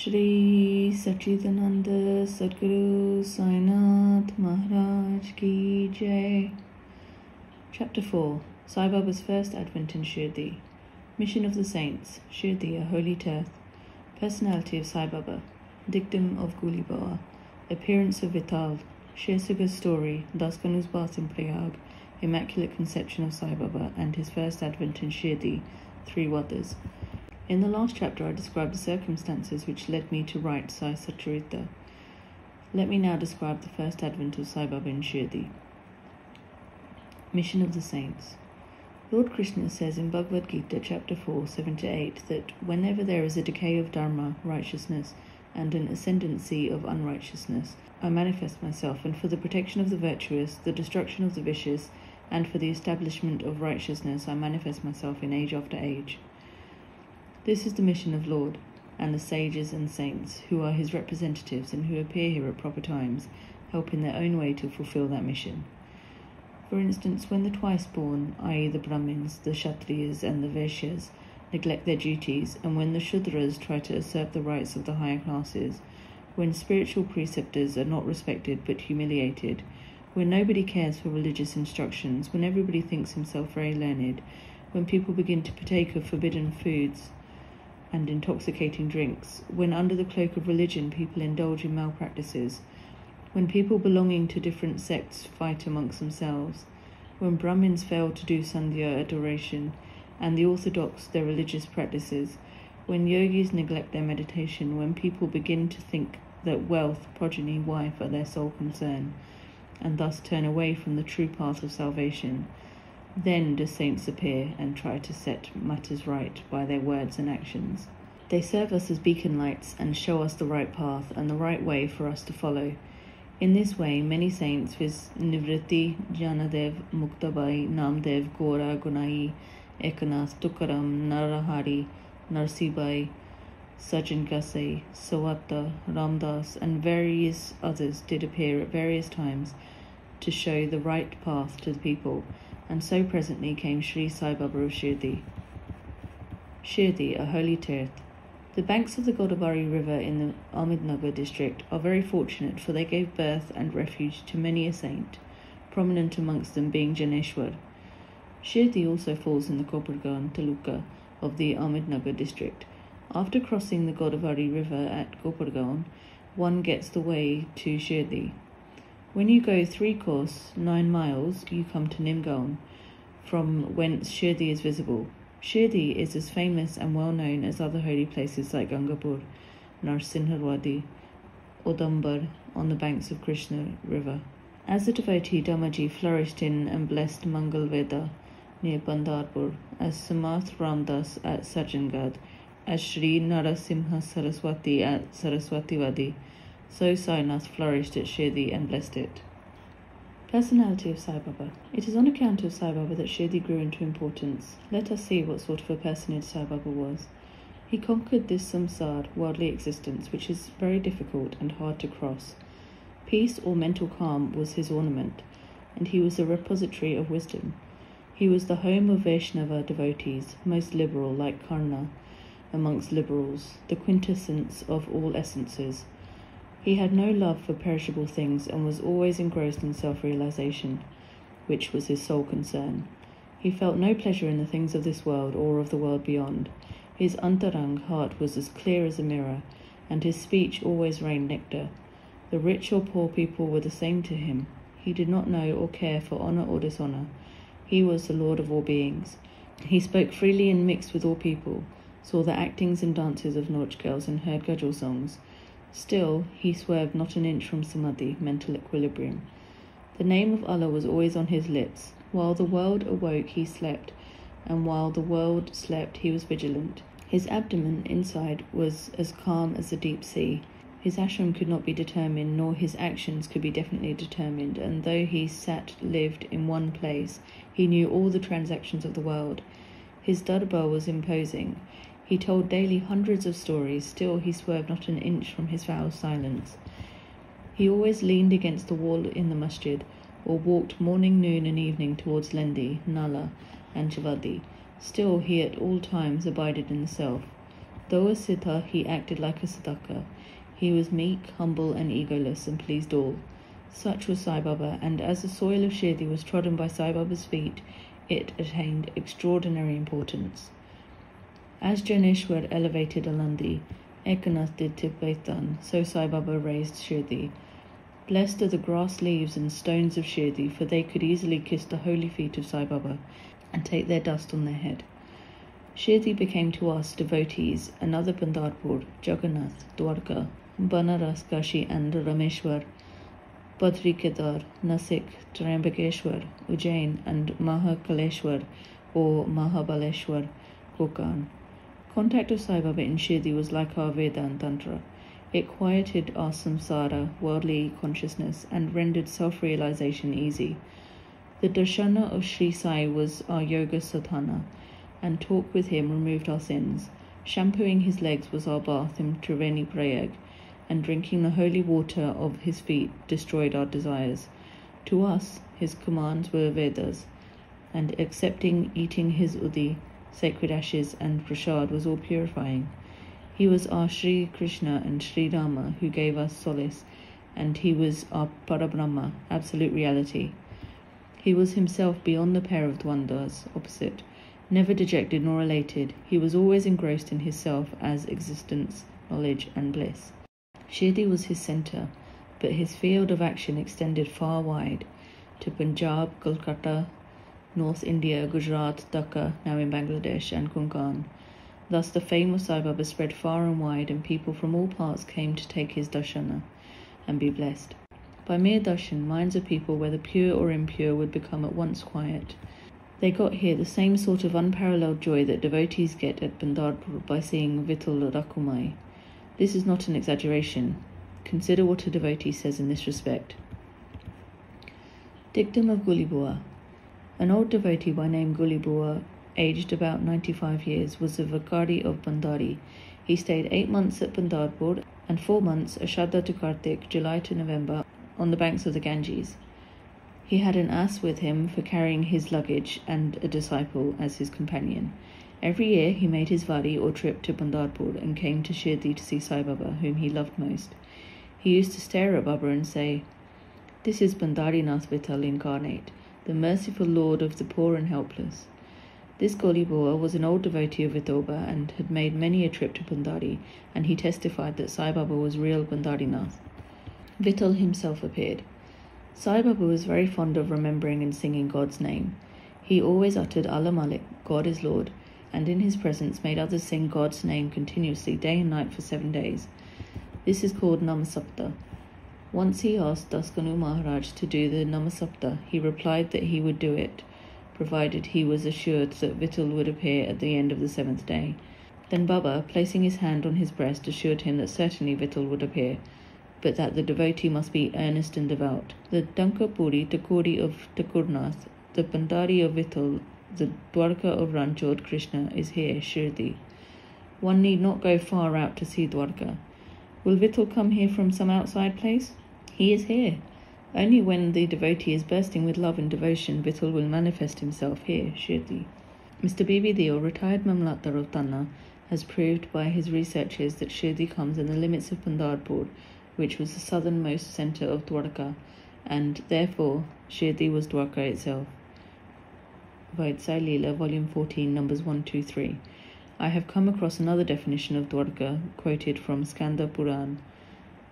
Shri Sachidananda Sadguru Sainath Maharaj Ki Jai. Chapter 4 Sai Baba's First Advent in Shirdi. Mission of the Saints, Shirdi, a holy turf. Personality of Sai Baba. Dictum of Guli Baba. Appearance of Vittal. Shirsuga's story, Das Ganu's bath in Prayag, Immaculate Conception of Sai Baba, and his first advent in Shirdi, three Wadas. In the last chapter, I described the circumstances which led me to write Sai Satcharita. Let me now describe the first advent of Sai Baba in Shirdi. Mission of the Saints. Lord Krishna says in Bhagavad Gita, chapter 4, 7 to 8, that whenever there is a decay of dharma, righteousness, and an ascendancy of unrighteousness, I manifest myself, and for the protection of the virtuous, the destruction of the vicious, and for the establishment of righteousness, I manifest myself in age after age. This is the mission of Lord, and the sages and saints, who are his representatives and who appear here at proper times, help in their own way to fulfill that mission. For instance, when the twice born, i.e., the Brahmins, the Kshatriyas, and the Vaishyas, neglect their duties, and when the Shudras try to assert the rights of the higher classes, when spiritual preceptors are not respected but humiliated, when nobody cares for religious instructions, when everybody thinks himself very learned, when people begin to partake of forbidden foods and intoxicating drinks, when under the cloak of religion people indulge in malpractices, when people belonging to different sects fight amongst themselves, when Brahmins fail to do Sandhya adoration, and the Orthodox their religious practices, when yogis neglect their meditation, when people begin to think that wealth, progeny, wife are their sole concern, and thus turn away from the true path of salvation, then do saints appear and try to set matters right by their words and actions. They serve us as beacon lights and show us the right path and the right way for us to follow. In this way, many saints, viz. Nivritti, Janadev, Muktabai, Namdev, Gora, Gonai, Ekanath, Tukaram, Narahari, Narsibai, Sajan Kasai, Sawata, Ramdas, and various others did appear at various times to show the right path to the people, and so presently came Sri Sai Baba of Shirdi. Shirdi, a holy tirth. The banks of the Godavari River in the Ahmednagar district are very fortunate, for they gave birth and refuge to many a saint, prominent amongst them being Janeshwar. Shirdi also falls in the Kopargaon Taluka of the Ahmednagar district. After crossing the Godavari River at Kopargaon, one gets the way to Shirdi. When you go three course, nine miles, you come to Nimgaon, from whence Shirdi is visible. Shirdi is as famous and well known as other holy places like Gangapur, Narsinharwadi, Udambar on the banks of Krishna River. As the devotee Damaji flourished in and blessed Mangalveda near Pandharpur, as Samarth Ramdas at Sajangad, as Sri Narasimha Saraswati at Saraswatiwadi, so Sainath flourished at Shirdi and blessed it. Personality of Sai Baba. It is on account of Sai Baba that Shirdi grew into importance. Let us see what sort of a personage Sai Baba was. He conquered this samsar, worldly existence, which is very difficult and hard to cross. Peace or mental calm was his ornament, and he was a repository of wisdom. He was the home of Vaishnava devotees, most liberal, like Karna, amongst liberals, the quintessence of all essences. He had no love for perishable things and was always engrossed in self realization, which was his sole concern. He felt no pleasure in the things of this world or of the world beyond. His antarang heart was as clear as a mirror, and his speech always rained nectar. The rich or poor people were the same to him. He did not know or care for honor or dishonor. He was the Lord of all beings. He spoke freely and mixed with all people, saw the actings and dances of nautch girls, and heard ghazal songs. Still, he swerved not an inch from samadhi, mental equilibrium. The name of Allah was always on his lips. While the world awoke, he slept, and while the world slept, he was vigilant. His abdomen inside was as calm as the deep sea. His ashram could not be determined, nor his actions could be definitely determined, and though he sat lived in one place, he knew all the transactions of the world. His darbar was imposing. He told daily hundreds of stories, still he swerved not an inch from his vow of silence. He always leaned against the wall in the masjid, or walked morning, noon, and evening towards Lendi, Nala, and Chavadi. Still he at all times abided in the self. Though a siddha, he acted like a sadhaka. He was meek, humble, and egoless, and pleased all. Such was Sai Baba, and as the soil of Shirdi was trodden by Sai Baba's feet, it attained extraordinary importance. As Janeshwar elevated Alandi, Ekanath did Paithan, so Sai Baba raised Shirdi. Blessed are the grass leaves and stones of Shirdi, for they could easily kiss the holy feet of Sai Baba and take their dust on their head. Shirdi became to us devotees another Pandharpur, Jagannath, Dwarka, Banaras, Kashi, and Rameshwar, Badri Kedar, Nasik, Trambakeshwar, Ujjain, and Mahakaleshwar or Mahabaleshwar, Konkan. Contact of Sai Baba in Shirdi was like our Veda and Tantra. It quieted our samsara, worldly consciousness, and rendered self realization easy. The darshana of Sri Sai was our yoga sadhana and talk with him removed our sins. Shampooing his legs was our bath in Triveni Prayag, and drinking the holy water of his feet destroyed our desires. To us, his commands were Vedas, and accepting eating his udi, sacred ashes, and prasad was all purifying. He was our Sri Krishna and Sri Rama who gave us solace, and he was our Parabrahma, absolute reality. He was himself beyond the pair of dwandas, opposite, Never dejected nor elated, he was always engrossed in his self as existence, knowledge, and bliss. Shirdi was his centre, but his field of action extended far wide to Punjab, Kolkata, North India, Gujarat, Dhaka, now in Bangladesh, and Konkan. Thus the fame of Sai Baba spread far and wide, and people from all parts came to take his darshana and be blessed. By mere darshan, minds of people, whether pure or impure, would become at once quiet. They got here the same sort of unparalleled joy that devotees get at Pandharpur by seeing Vittal Rakhumai. This is not an exaggeration. Consider what a devotee says in this respect. Dictum of Gulibua. An old devotee by name Gulibua, aged about 95 years, was a Warkari of Pandhari. He stayed eight months at Pandharpur and four months, Ashadha to Kartik, July to November, on the banks of the Ganges. He had an ass with him for carrying his luggage and a disciple as his companion. Every year he made his vadi or trip to Pandharpur and came to Shirdi to see Sai Baba, whom he loved most. He used to stare at Baba and say, This is Pandharinath Vittal incarnate, the merciful Lord of the poor and helpless. This Golibua was an old devotee of Vithoba and had made many a trip to Pandhari, and he testified that Sai Baba was real Pandharinath. Vittal himself appeared. Sai Baba was very fond of remembering and singing God's name. He always uttered Allah Malik, God is Lord, and in his presence made others sing God's name continuously day and night for seven days. This is called Namasapta. Once he asked Das Ganu Maharaj to do the Namasapta. He replied that he would do it, provided he was assured that Vittal would appear at the end of the seventh day. Then Baba, placing his hand on his breast, assured him that certainly Vittal would appear, but that the devotee must be earnest and devout. The Dankapuri, Takuri of Takurnath, the Pandari of Vittal, the Dwarka of Ranchod Krishna is here, Shirdi. One need not go far out to see Dwarka. Will Vittal come here from some outside place? He is here. Only when the devotee is bursting with love and devotion, Vittal will manifest himself here, Shirdi. Mr. B.B. Deol, retired Mamlatdar of Thana, has proved by his researches that Shirdi comes in the limits of Pandharpur which was the southernmost centre of Dwarka, and therefore Shirdi was Dwarka itself. Vaitsai Leela, Volume 14, Numbers 1, 2, 3. I have come across another definition of Dwarka quoted from Skanda Puran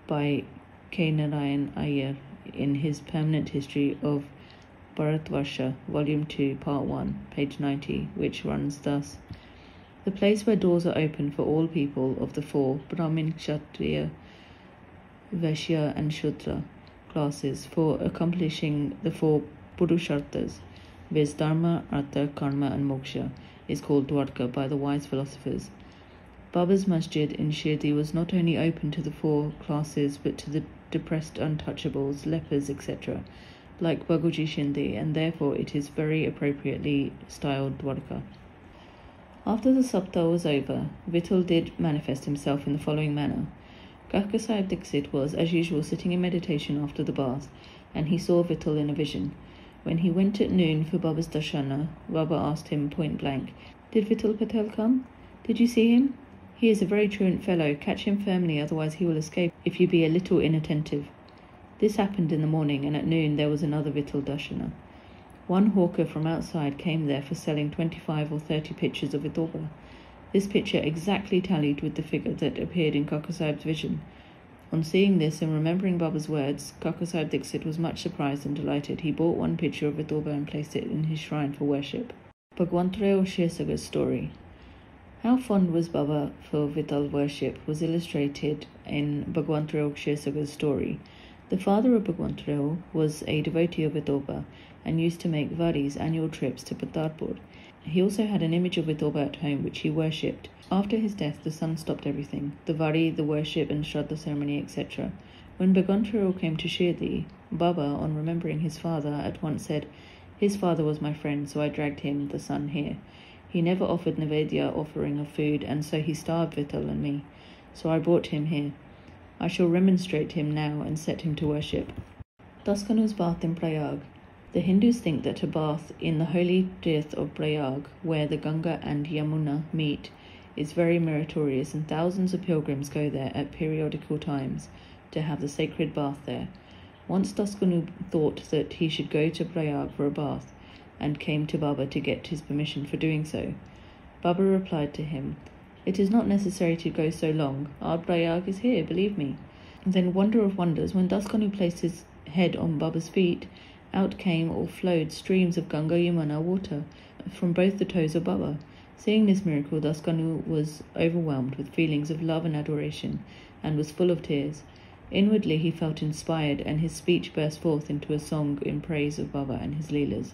by K. Narayan Iyer in his permanent history of Bharatvarsha, Volume 2, Part 1, page 90, which runs thus The place where doors are open for all people of the four Brahmin, Kshatriya, Vaishya and Shudra classes for accomplishing the four Purusharthas, viz. Dharma, Artha, Karma, and Moksha, is called Dwarka by the wise philosophers. Baba's masjid in Shirdi was not only open to the four classes but to the depressed untouchables, lepers, etc., like Bhagoji Shinde, and therefore it is very appropriately styled Dwarka. After the sapta was over, Vittal did manifest himself in the following manner. Kakasai Dixit was, as usual, sitting in meditation after the bath, and he saw Vittal in a vision. When he went at noon for Baba's darshana, Baba asked him point blank, Did Vittal Patel come? Did you see him? He is a very truant fellow. Catch him firmly, otherwise he will escape if you be a little inattentive. This happened in the morning, and at noon there was another Vittal Darshana. One hawker from outside came there for selling twenty-five or thirty pictures of Vithoba. This picture exactly tallied with the figure that appeared in Kakasahib's vision. On seeing this and remembering Baba's words, Kakasahib Dixit was much surprised and delighted. He bought one picture of Vithoba and placed it in his shrine for worship. Bhagwantrao Shirsaga's story. How fond was Baba for Vittal worship was illustrated in Bhagwantrao Shirsaga's story. The father of Bhagwantrao was a devotee of Vithoba and used to make Varis annual trips to Pandharpur. He also had an image of Vithoba at home which he worshipped. After his death, the son stopped everything the Vari, the worship, and Shraddha ceremony, etc. When Bhagwantrao came to Shirdi, Baba, on remembering his father, at once said, His father was my friend, so I dragged him, the son, here. He never offered Nivedya offering of food, and so he starved Vittal and me. So I brought him here. I shall remonstrate him now and set him to worship. Das Ganu's bath in Prayag. The Hindus think that a bath in the holy tirth of Prayag, where the Ganga and Yamuna meet, is very meritorious, and thousands of pilgrims go there at periodical times to have the sacred bath there. Once Das Ganu thought that he should go to Prayag for a bath, and came to Baba to get his permission for doing so. Baba replied to him, It is not necessary to go so long. Our Prayag is here, believe me. Then, wonder of wonders, when Das Ganu placed his head on Baba's feet, out came or flowed streams of Ganga Yamuna water from both the toes of Baba. Seeing this miracle, Das Ganu was overwhelmed with feelings of love and adoration, and was full of tears. Inwardly he felt inspired, and his speech burst forth into a song in praise of Baba and his Leelas.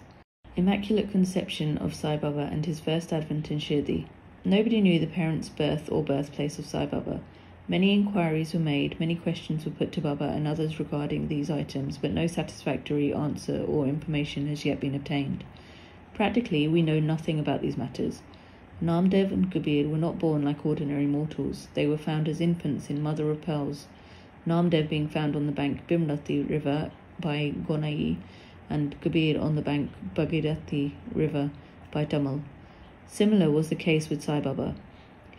Immaculate Conception of Sai Baba and his first advent in Shirdi. Nobody knew the parents' birth or birthplace of Sai Baba. Many inquiries were made, many questions were put to Baba and others regarding these items, but no satisfactory answer or information has yet been obtained. Practically, we know nothing about these matters. Namdev and Kabir were not born like ordinary mortals. They were found as infants in mother of pearls. Namdev being found on the bank Bhimarathi river by Gonai, and Kabir on the bank Bhagirathi River by Tamal. Similar was the case with Sai Baba.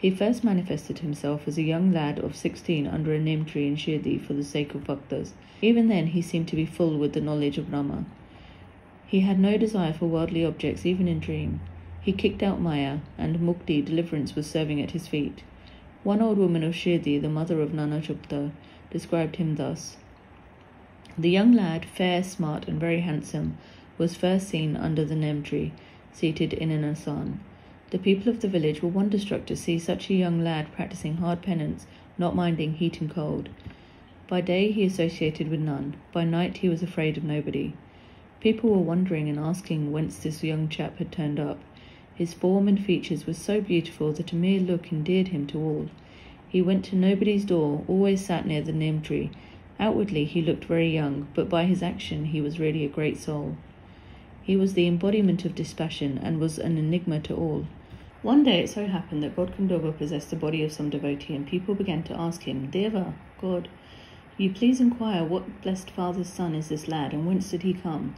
He first manifested himself as a young lad of sixteen under a neem tree in Shirdi for the sake of bhaktas. Even then he seemed to be full with the knowledge of Brahma. He had no desire for worldly objects even in dream. He kicked out Maya, and Mukti, deliverance, was serving at his feet. One old woman of Shirdi, the mother of Nana Chopdar, described him thus the young lad, fair, smart, and very handsome, was first seen under the neem tree, seated in an asan. The people of the village were wonderstruck to see such a young lad practicing hard penance, not minding heat and cold. By day he associated with none, by night he was afraid of nobody. People were wondering and asking whence this young chap had turned up. His form and features were so beautiful that a mere look endeared him to all. He went to nobody's door, always sat near the neem tree, Outwardly he looked very young, but by his action he was really a great soul. He was the embodiment of dispassion and was an enigma to all. One day it so happened that God Khandoba possessed the body of some devotee, and people began to ask him, Deva, God, you please inquire what blessed father's son is this lad, and whence did he come?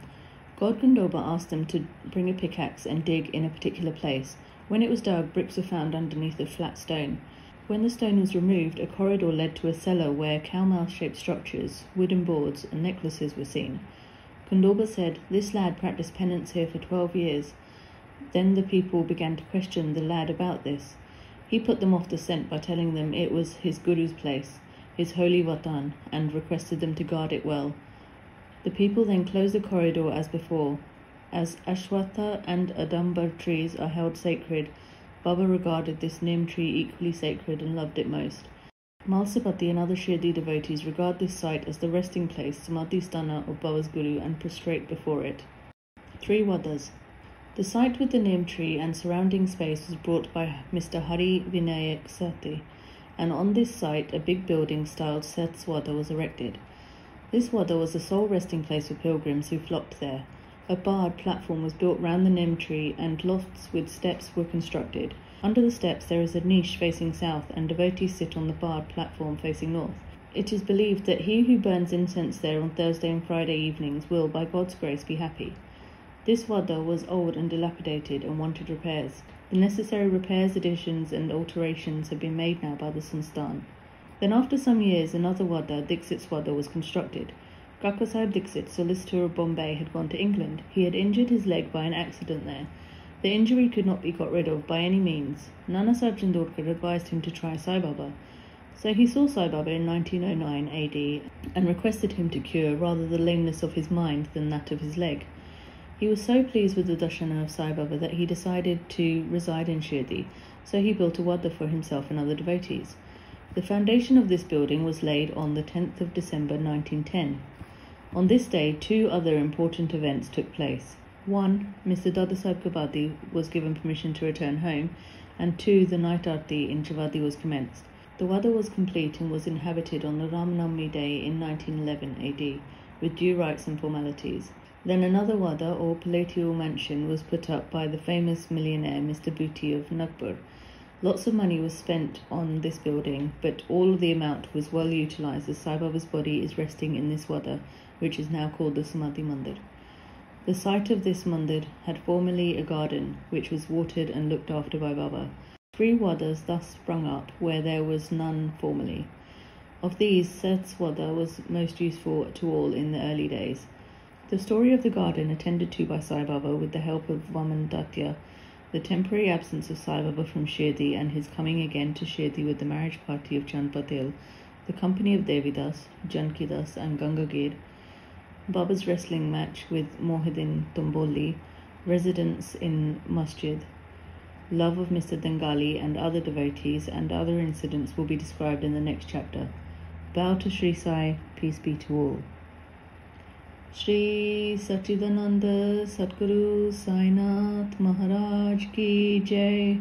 God Khandoba asked them to bring a pickaxe and dig in a particular place. When it was dug, bricks were found underneath a flat stone. When the stone was removed, a corridor led to a cellar where cow-mouth shaped structures, wooden boards, and necklaces were seen. Khandoba said, This lad practiced penance here for twelve years. Then the people began to question the lad about this. He put them off the scent by telling them it was his guru's place, his holy vatan, and requested them to guard it well. The people then closed the corridor as before. As Ashwatha and Adambar trees are held sacred, Baba regarded this neem tree equally sacred and loved it most. Mhalsapati and other Shirdi devotees regard this site as the resting place, Samadhi Sthana of Baba's Guru, and prostrate before it. Three Wadas. The site with the neem tree and surrounding space was bought by Mr. Hari Vinayak Sathe, and on this site a big building styled Sathe's Wada was erected. This Wada was the sole resting place for pilgrims who flocked there. A barred platform was built round the neem tree, and lofts with steps were constructed. Under the steps there is a niche facing south, and devotees sit on the barred platform facing north. It is believed that he who burns incense there on Thursday and Friday evenings will, by God's grace, be happy. This wada was old and dilapidated and wanted repairs. The necessary repairs, additions, and alterations have been made now by the Sansthan. Then, after some years, another Wada, Dixit's Wada, was constructed. Kaka Sahib Dixit, solicitor of Bombay, had gone to England. He had injured his leg by an accident there. The injury could not be got rid of by any means. Nana Sahib advised him to try Sai Baba. So he saw Sai Baba in 1909 AD and requested him to cure rather the lameness of his mind than that of his leg. He was so pleased with the darshana of Sai Baba that he decided to reside in Shirdi, so he built a wada for himself and other devotees. The foundation of this building was laid on the 10th of December 1910. On this day, two other important events took place. One, Mr. Dadasaheb Gawadi was given permission to return home, and two, the night arti in Chavadi was commenced. The wada was complete and was inhabited on the Ramanavami day in 1911 AD, with due rites and formalities. Then another wada or palatial mansion was put up by the famous millionaire Mr. Bhuti of Nagpur. Lots of money was spent on this building, but all of the amount was well utilized as Sai Baba's body is resting in this wada, which is now called the Samadhi Mandir. The site of this mandir had formerly a garden, which was watered and looked after by Baba. Three wadas thus sprung up where there was none formerly. Of these, Sathe's wada was most useful to all in the early days. The story of the garden attended to by Sai Baba with the help of Vaman Tatya the temporary absence of Sai Baba from Shirdi and his coming again to Shirdi with the marriage party of Chand the company of Devidas, Jankidas, and Gangagir, Baba's wrestling match with Mohidin Tamboli, residence in Masjid, love of Mr. Dengle and other devotees, and other incidents will be described in the next chapter. Bow to Sri Sai, peace be to all. Shri सच्चिदानंद सतगुरु साईनाथ महाराज की जय।